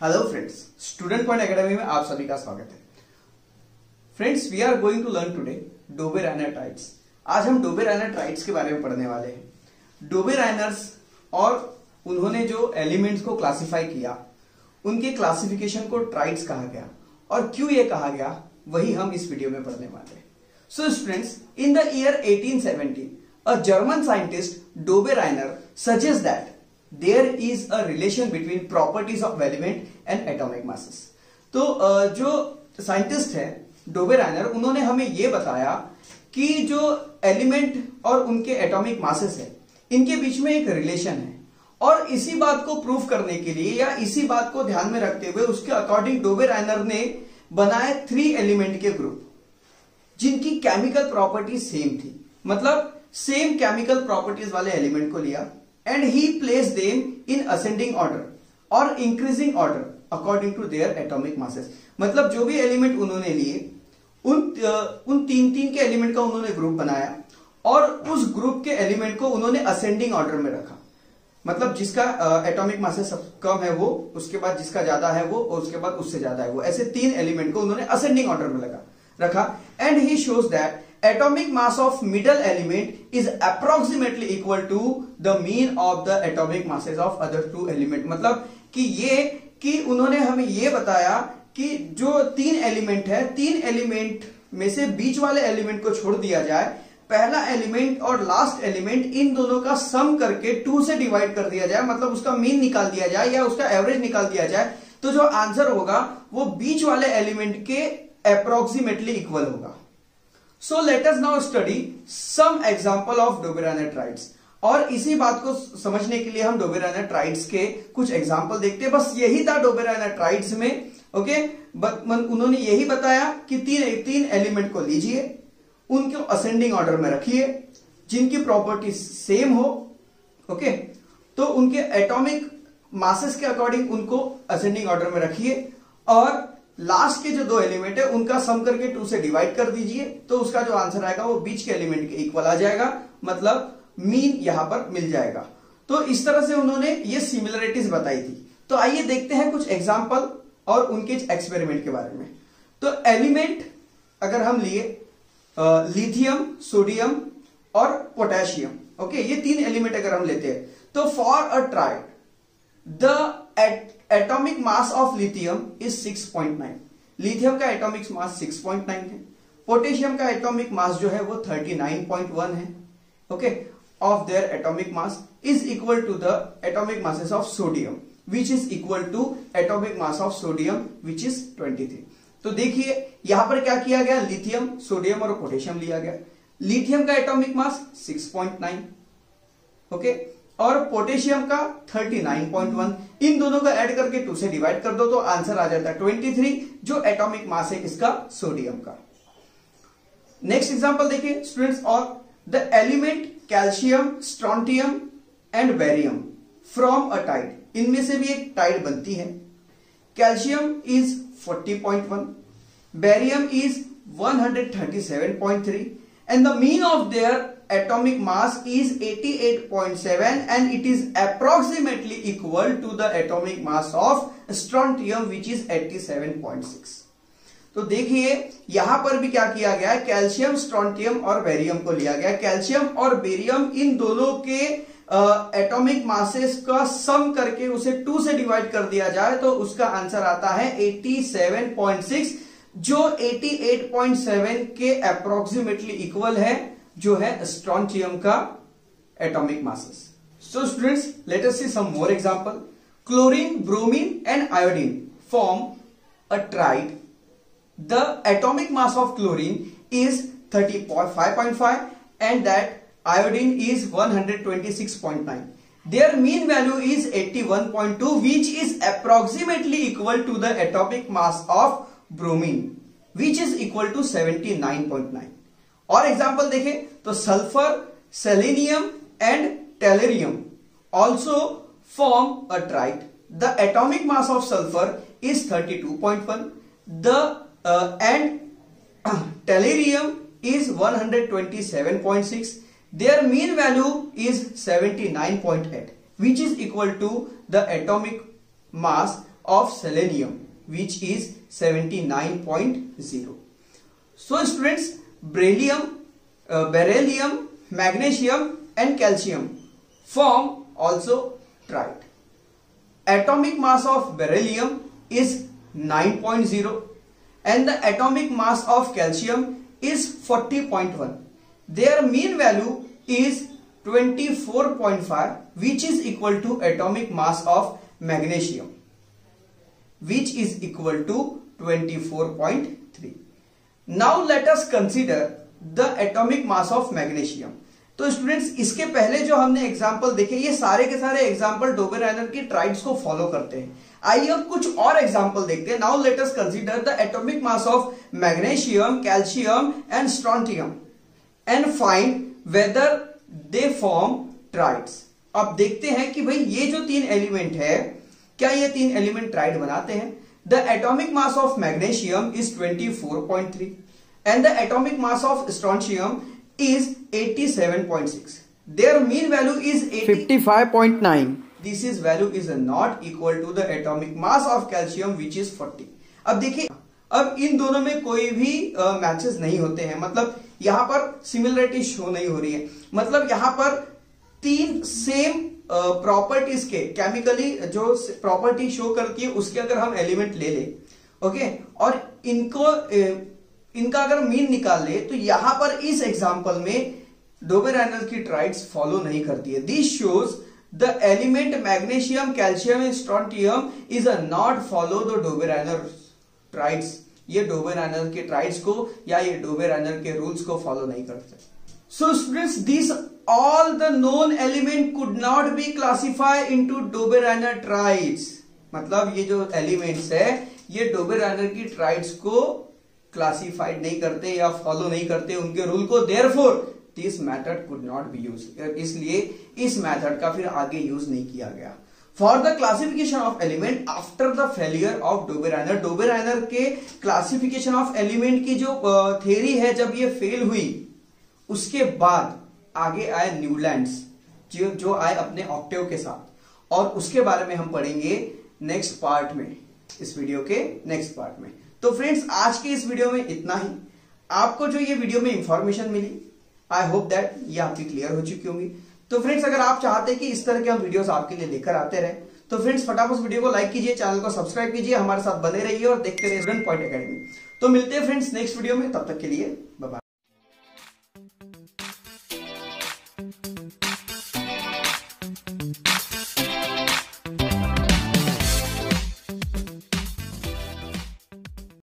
Hello friends student point academy में आप सभी का स्वागत है। Friends we are going to learn today Dobereiner आज हम डोबे राइनर के बारे में पढ़ने वाले हैं। डोबे राइनर्स और उन्होंने जो एलिमेंट्स को क्लासिफाई किया, उनके क्लासिफिकेशन को ट्राइड्स कहा गया और क्यों ये कहा गया, वही हम इस वीडियो में पढ़ने वाले हैं। So students in the year 1870 a German scientist Dobereiner suggest that there is a relation between properties of element and atomic masses तो जो साइंटिस्ट है, डोबे उन्होंने हमें यह बताया कि जो एलिमेंट और उनके एटॉमिक मासेस है, इनके बीच में एक रिलेशन है। और इसी बात को प्रूव करने के लिए या इसी बात को ध्यान में रखते हुए उसके अकॉर्डिंग डोबे राइनर ने बनाए थ्री एलिमेंट के ग्रुप जिनकी केमिकल प्रॉपर्टी सेम थी। मतलब सेम केमिकल प्रॉपर्टीज़ वाले एलिमेंट को लिया। And he place them in ascending order और increasing order according to their atomic masses मतलब जो भी एलिमेंट उन्होंने लिए, उन उन तीन तीन के एलिमेंट का उन्होंने ग्रुप बनाया और उस ग्रुप के एलिमेंट को उन्होंने असेंडिंग ऑर्डर में रखा। मतलब जिसका एटॉमिक मासेस कम है वो, उसके बाद जिसका ज़्यादा है वो और उसके बाद उससे ज़्यादा है वो, ऐसे तीन एलिमेंट को उन्होंने असेंडिंग ऑर्डर में लगा, रखा। And he shows that atomic mass of middle element is approximately equal to the mean of the atomic masses of other two element. मतलब कि ये, कि उन्होंने हमें ये बताया कि जो तीन एलिमेंट है, तीन एलिमेंट में से बीच वाले एलिमेंट को छोड़ दिया जाए, पहला एलिमेंट और लास्ट एलिमेंट इन दोनों का सम करके टू से डिवाइड कर दिया जाए मतलब उसका मीन निकाल दिया जाए या उसका एवरेज निकाल दिया जाए तो जो आंसर होगा वो बीच वाले एलिमेंट के अप्रोक्सीमेटली इक्वल होगा। So let us now study some example of Dobereiner's triads और इसी बात को समझने के लिए हम डोबेरानेट्राइड्स के कुछ एग्जांपल देखते हैं। बस यही था डोबेरानेट्राइड्स में ओके उन्होंने यही बताया कि तीन तीन एलिमेंट को लीजिए, उनको असेंडिंग ऑर्डर में रखिए, जिनकी प्रॉपर्टी सेम हो ओके okay? तो उनके एटॉमिक मासेस के अकॉर्डिंग उनको असेंडिंग ऑर्डर में रखिए, और लास्ट के जो दो एलिमेंट है, उनका सम करके टू से डिवाइड कर दीजिए तो उसका जो आंसर आएगा वो बीच के एलिमेंट के इक्वल आ जाएगा मतलब मीन यहाँ पर मिल जाएगा। तो इस तरह से उन्होंने ये सिमिलरिटीज बताई थी। तो आइए देखते हैं कुछ एग्ज़ाम्पल और उनके एक्सपेरिमेंट के बारे में। तो एलिमेंट अगर हम लिए लिथियम सोडियम और पोटेशियम ओके ये तीन एलिमेंट अगर हम लेते हैं तो for a triad the atomic mass of lithium is 6.9 lithium का एटॉमिक मास 6.9 है. पोटेशियम का एटॉमिक मास जो है वो 39.1 है. Okay of their atomic mass is equal to the atomic masses of sodium which is equal to atomic mass of sodium which is 23 तो देखिए, यहाँ पर क्या किया गया? लिथियम सोडियम और पोटेशियम लिया गया. लिथियम का एटॉमिक मास 6.9 ओके और पोटेशियम का 39.1 इन दोनों का ऐड करके टू से डिवाइड कर दो तो आंसर आ जाता है 23 जो एटॉमिक मास है इसका सोडियम का। नेक्स्ट एग्जांपल देखिए, स्टूडेंट्स, और the element calcium, strontium and barium from a Tide. इनमें से भी एक टाइड बनती है। Calcium is 40.1 barium is 137.3 and the mean of their atomic mass is 88.7 and it is approximately equal to the atomic mass of strontium, which is 87.6 तो देखिए, यहाँ पर भी क्या किया गया है? कैल्शियम, स्ट्रॉन्टियम और बेरियम को लिया गया कैल्शियम और बेरियम, इन दोनों के एटॉमिक मासेस का सम करके उसे टू से डिवाइड कर दिया जाए तो उसका आंसर आता है 87.6 जो 88.7 के अप्रोक्सीमेटली इक्वल है। जो है स्ट्रॉन्टियम का atomic masses so students let us see some more example chlorine bromine and iodine form a triad the atomic mass of chlorine is 30.5.5 and that iodine is 126.9 their mean value is eighty one point two which is approximately equal to the atomic mass of bromine which is equal to 79.9 और example देखें तो sulphur selenium and tellurium also form a triad the atomic mass of sulphur is 32.1 the and tellurium is 127.6 their mean value is seventy nine point eight which is equal to the atomic mass of selenium which is 79.0 so students beryllium uh, beryllium magnesium and calcium form also trite. Atomic mass of beryllium is 9.0 and the atomic mass of calcium is 40.1 their mean value is 24.5 which is equal to atomic mass of magnesium which is equal to 24.3 now let us consider the atomic mass of magnesium. तो students इसके पहले जो हमने example देखे, ये सारे के सारे एग्ज़ाम्पल डोबेराइनर की ट्राइड्स को फॉलो करते हैं। आइए अब कुछ और एग्ज़ाम्पल देखते हैं। Now let us consider the atomic mass of magnesium calcium and strontium and find whether they form triads अब देखते हैं कि भाई ये जो तीन एलिमेंट है, क्या ये तीन एलिमेंट ट्राइड बनाते हैं? The atomic mass of magnesium is 24.3 and the atomic mass of strontium is 87.6 their mean value is 55.9 this is value is not equal to the atomic mass of calcium which is 40 अब देखिए अब इन दोनों में कोई भी matches uh, नहीं होते हैं। मतलब यहाँ पर सिमिलरिटी शो नहीं हो रही है। मतलब यहाँ पर तीन सेम प्रॉपर्टीज़ के केमिकली जो प्रॉपर्टी शो करती है, उसके अगर हम एलिमेंट ले ले ओके और इनको इनका अगर मीन निकाल ले तो यहाँ पर इस एग्ज़ाम्पल में डोबेराइनर की ट्राइड्स फॉलो नहीं करती है। This shows the element magnesium calcium and strontium is a not follow the Dobereiner triads ये डोबेराइनर के ट्राइड्स को या ये डोबेराइनर के रूल्स को फॉलो नहीं करते। So students this all the known element could not be classify into Dobereiner triads मतलब ये जो एलिमेंट्स है, ये डोबेराइनर की ट्राइड्स को क्लासिफाइड नहीं करते या फॉलो नहीं करते उनके रूल को therefore this method could not be use इसलिए इस मैथड का फिर आगे यूज़ नहीं किया गया. For the classification of element after the failure of Dobereiner Dobereiner के क्लासिफिकेशन ऑफ़ एलिमेंट की जो थेरी है, जब ये फेल हुई उसके बाद आगे आए न्यूलैंड्स जो जो आए अपने ऑक्टेव के साथ। और उसके बारे में हम पढ़ेंगे नेक्स्ट पार्ट में, इस वीडियो के नेक्स्ट पार्ट में। तो फ्रेंड्स आज के इस वीडियो में इतना ही। आपको जो ये वीडियो में इंफॉर्मेशन मिली आई होप दैट ये आपकी क्लियर हो चुकी होंगी। तो फ्रेंड्स अगर आप चाहते कि इस तरह के हम वीडियोस आपके लिए लेकर आते रहे तो फ्रेंड्स फटाफट वीडियो को लाइक कीजिए चैनल को सब्सक्राइब कीजिए, हमारे साथ बने रहिए और देखते रहिए स्टूडेंट पॉइंट अकेडमी तो मिलते हैं फ्रेंड्स नेक्स्ट वीडियो में, तब तक के लिए बाय